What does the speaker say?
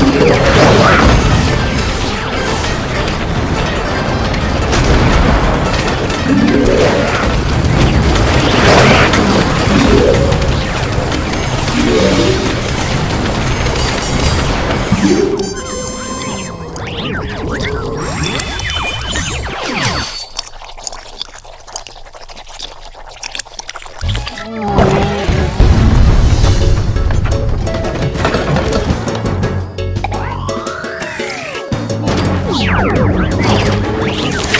Yeah. あっ!